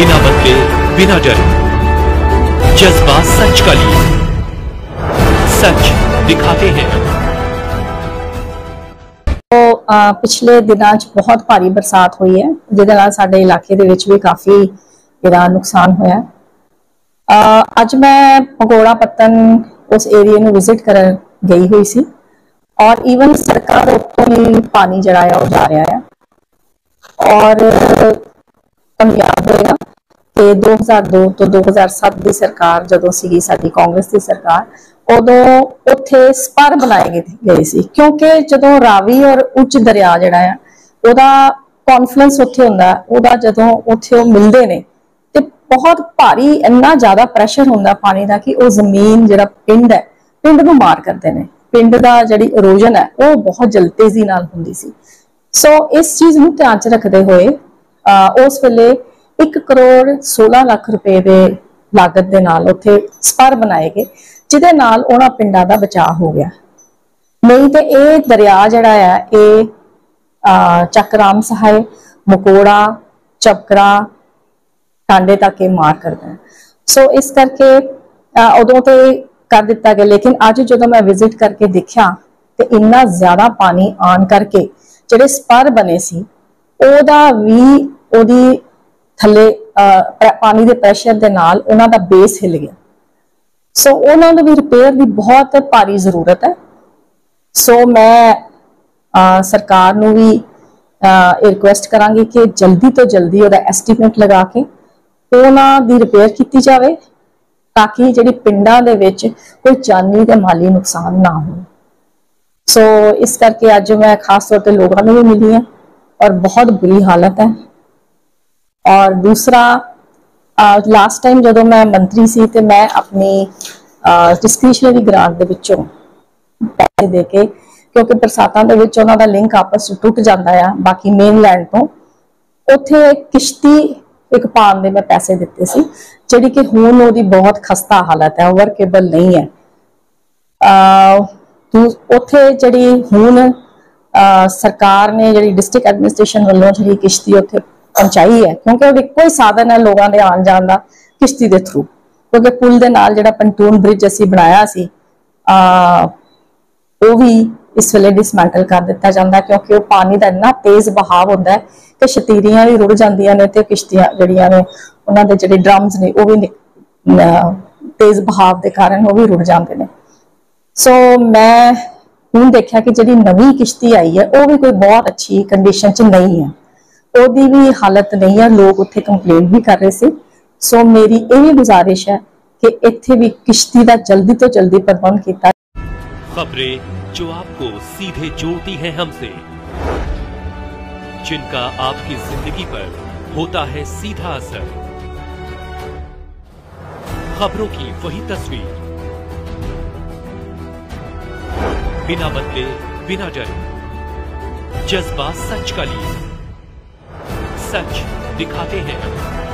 बिना बदले बिना डरे जज्बा सच का लिए सच दिखाते हैं ਤੋਂ ਅਹ, ਪਿਛਲੇ ਦਿਨਾਂ 'ਚ ਬਹੁਤ ਭਾਰੀ ਬਰਸਾਤ ਹੋਈ ਹੈ ਜਿਹਦੇ ਨਾਲ ਸਾਡੇ ਇਲਾਕੇ ਦੇ ਵਿੱਚ ਵੀ ਕਾਫੀ ਇਹਦਾ ਨੁਕਸਾਨ ਹੋਇਆ ਹੈ। ਅਹ, ਅੱਜ ਮੈਂ ਪਗੋੜਾ ਪੱਤਨ ਉਸ ਏਰੀਆ ਨੂੰ ਵਿਜ਼ਿਟ ਕਰਨ ਗਈ ਹੋਈ ਸੀ ਔਰ ਈਵਨ ਸੜਕਾਂ ਦੇ ਉੱਤੋਂ ਹੀ ਪਾਣੀ ਜਿਹੜਾ ਆ ਉਹ ਜਾ ਰਿਹਾ ਹੈ ਔਰ ਤੁਹਾਨੂੰ ਯਾਦ ਹੋਏਗਾ ਕਿ 2002 ਤੋਂ 2007 ਦੀ ਸਰਕਾਰ ਜਦੋਂ ਸੀਗੀ ਸਾਡੀ ਕਾਂਗਰਸ ਦੀ ਸਰਕਾਰ ਉਦੋਂ ਉੱਥੇ ਸਪਰ ਬਣਾਏ ਗਏ ਸੀ। ਕਿਉਂਕਿ ਜਦੋਂ ਰਾਵੀ ਔਰ ਉੱਚ ਦਰਿਆ ਜਿਹੜਾ ਆ ਉਹਦਾ ਕੌਨਫਲੂਐਂਸ ਉੱਥੇ ਹੁੰਦਾ ਉਹਦਾ ਜਦੋਂ ਉੱਥੇ ਉਹ ਮਿਲਦੇ ਨੇ ਤੇ ਬਹੁਤ ਭਾਰੀ ਇੰਨਾ ਜ਼ਿਆਦਾ ਪ੍ਰੈਸ਼ਰ ਹੁੰਦਾ ਪਾਣੀ ਦਾ ਕਿ ਉਹ ਜ਼ਮੀਨ ਜਿਹੜਾ ਪਿੰਡ ਹੈ ਪਿੰਡ ਨੂੰ ਮਾਰ ਕਰਦੇ ਨੇ। ਪਿੰਡ ਦਾ ਜਿਹੜੀ ਇਰੋਜਨ ਹੈ ਉਹ ਬਹੁਤ ਜਲਦੀ ਤੇਜ਼ੀ ਨਾਲ ਹੁੰਦੀ ਸੀ। ਸੋ ਇਸ ਚੀਜ਼ ਨੂੰ ਧਿਆਨ ਚ ਰੱਖਦੇ ਹੋਏ ਅਹ, ਉਸ ਵੇਲੇ 1 ਕਰੋੜ 16 ਲੱਖ ਰੁਪਏ ਦੇ ਲਾਗਤ ਦੇ ਨਾਲ ਉੱਥੇ ਸਪਰ ਬਣਾਏ ਗਏ, ਜਿਹਦੇ ਨਾਲ ਉਹਨਾਂ ਪਿੰਡਾਂ ਦਾ ਬਚਾਅ ਹੋ ਗਿਆ। ਨਹੀਂ ਤੇ ਇਹ ਦਰਿਆ ਜਿਹੜਾ ਹੈ ਇਹ ਚੱਕਰਾਮ ਸਹਾਇ ਮਕੋੜਾ ਚਪਕਰਾ ਟਾਂਡੇ ਤੱਕ ਇਹ ਮਾਰ ਕਰਦਾ ਹੈ। ਸੋ ਇਸ ਕਰਕੇ ਉਦੋਂ ਤੇ ਕਰ ਦਿੱਤਾ ਗਿਆ, ਲੇਕਿਨ ਅੱਜ ਜਦੋਂ ਮੈਂ ਵਿਜ਼ਿਟ ਕਰਕੇ ਦੇਖਿਆ, ਤੇ ਇੰਨਾ ਜ਼ਿਆਦਾ ਪਾਣੀ ਆਣ ਕਰਕੇ ਜਿਹੜੇ ਸਪਰ ਬਣੇ ਸੀ, ਉਹਦਾ ਵੀ, ਉਹਦੀ ਥੱਲੇ ਪਾਣੀ ਦੇ ਪ੍ਰੈਸ਼ਰ ਦੇ ਨਾਲ ਉਹਨਾਂ ਦਾ ਬੇਸ ਹਿੱਲ ਗਿਆ। ਸੋ ਉਹਨਾਂ ਨੂੰ ਵੀ ਰਿਪੇਅਰ ਦੀ ਬਹੁਤ ਭਾਰੀ ਜ਼ਰੂਰਤ ਹੈ। ਸੋ ਮੈਂ ਸਰਕਾਰ ਨੂੰ ਵੀ ਇਹ ਰਿਕੁਐਸਟ ਕਰਾਂਗੀ ਕਿ ਜਲਦੀ ਤੋਂ ਜਲਦੀ ਉਹਦਾ ਐਸਟੀਮੇਟ ਲਗਾ ਕੇ ਉਹਨਾਂ ਦੀ ਰਿਪੇਅਰ ਕੀਤੀ ਜਾਵੇ ਤਾਂ ਕਿ ਜਿਹੜੀ ਪਿੰਡਾਂ ਦੇ ਵਿੱਚ ਕੋਈ ਜਾਨੀ ਤੇ ਮਾਲੀ ਨੁਕਸਾਨ ਨਾ ਹੋਵੇ ਸੋ ਇਸ ਕਰਕੇ ਅੱਜ ਮੈਂ ਖਾਸ ਤੌਰ ਤੇ ਲੋਕਾਂ ਨੂੰ ਵੀ ਮਿਲੀ ਹਾਂ ਔਰ ਬਹੁਤ ਬੁਰੀ ਹਾਲਤ ਹੈ। ਔਰ ਦੂਸਰਾ ਲਾਸਟ ਟਾਈਮ ਜਦੋਂ ਮੈਂ ਮੰਤਰੀ ਸੀ ਤੇ ਮੈਂ ਆਪਣੀ ਡਿਸਕ੍ਰਿਸ਼ਨਰੀ ਗ੍ਰਾਂਟ ਦੇ ਵਿੱਚੋਂ ਪੈਸੇ ਦੇ ਕੇ, ਕਿਉਂਕਿ ਬਰਸਾਤਾਂ ਦੇ ਵਿੱਚ ਉਹਨਾਂ ਦਾ ਲਿੰਕ ਆਪਸ ਵਿੱਚ ਟੁੱਟ ਜਾਂਦਾ ਆ, ਬਾਕੀ ਮੇਨਲੈਂਡ ਤੋਂ, ਉੱਥੇ ਕਿਸ਼ਤੀ ਇੱਕ ਪਾਉਣ ਦੇ ਮੈਂ ਪੈਸੇ ਦਿੱਤੇ ਸੀ, ਜਿਹੜੀ ਕਿ ਹੁਣ ਉਹਦੀ ਬਹੁਤ ਖਸਤਾ ਹਾਲਤ ਹੈ ਵਰਕੇਬਲ ਨਹੀਂ ਹੈ। ਅਹ ਉੱਥੇ ਜਿਹੜੀ ਹੁਣ ਸਰਕਾਰ ਨੇ ਜਿਹੜੀ ਡਿਸਟ੍ਰਿਕਟ ਐਡਮਿਨਿਸਟ੍ਰੇਸ਼ਨ ਵੱਲੋਂ ਜਿਹੜੀ ਕਿਸ਼ਤੀ ਉੱਥੇ ਪਹੁੰਚਾਈ ਹੈ, ਕਿਉਂਕਿ ਉਹ ਇੱਕੋ ਹੀ ਸਾਧਨ ਹੈ ਲੋਕਾਂ ਦੇ ਆਉਣ ਜਾਣ ਦਾ ਕਿਸ਼ਤੀ ਦੇ ਥਰੂ ਕਿਉਂਕਿ ਪੁਲ ਦੇ ਨਾਲ ਜਿਹੜਾ ਪੰਟੂਨ ਬ੍ਰਿਜ ਅਸੀਂ ਬਣਾਇਆ ਸੀ, ਅਹ ਉਹ ਵੀ ਇਸ ਵੇਲੇ ਡਿਸਮੈਂਟਲ ਕਰ ਦਿੱਤਾ ਜਾਂਦਾ, ਕਿਉਂਕਿ ਉਹ ਪਾਣੀ ਦਾ ਇੰਨਾ ਤੇਜ਼ ਬਹਾਵ ਹੁੰਦਾ ਹੈ ਕਿ ਸ਼ਤੀਰੀਆਂ ਵੀ ਰੁੜ ਜਾਂਦੀਆਂ ਨੇ ਤੇ ਕਿਸ਼ਤੀਆਂ ਜਿਹੜੀਆਂ ਨੇ, ਉਹਨਾਂ ਦੇ ਜਿਹੜੇ ਡਰਮਸ ਨੇ, ਉਹ ਵੀ ਅਹ ਤੇਜ਼ ਬਹਾਵ ਦੇ ਕਾਰਨ ਉਹ ਵੀ ਰੁੜ ਜਾਂਦੇ ਨੇ। ਸੋ ਮੈਂ ਹੁਣ ਦੇਖਿਆ ਕਿ ਜਿਹੜੀ ਨਵੀਂ ਕਿਸ਼ਤੀ ਆਈ ਹੈ, ਉਹ ਵੀ ਕੋਈ ਬਹੁਤ ਅੱਛੀ ਕੰਡੀਸ਼ਨ 'ਚ ਨਹੀਂ ਹੈ। ਉਹਦੀ ਵੀ ਹਾਲਤ ਨਹੀਂ ਹੈ ਲੋਕ ਉੱਥੇ ਕੰਪਲੇਂਟ ਵੀ ਕਰ ਰਹੇ ਸੀ ਸੋ ਮੇਰੀ ਇਹ ਵੀ ਗੁਜ਼ਾਰਿਸ਼ ਹੈ ਕਿ ਇੱਥੇ ਵੀ ਕਿਸ਼ਤੀ ਦਾ ਜਲਦੀ ਤੋਂ ਜਲਦੀ ਪ੍ਰਬੰਧ ਕੀਤਾ खबरें जो आपको सीधे जोड़ती हैं हमसे जिनका आपकी जिंदगी पर होता है सीधा असर खबरों की वही तस्वीर बिना बदले बिना डरे जज्बा सच का लिए सच दिखाते हैं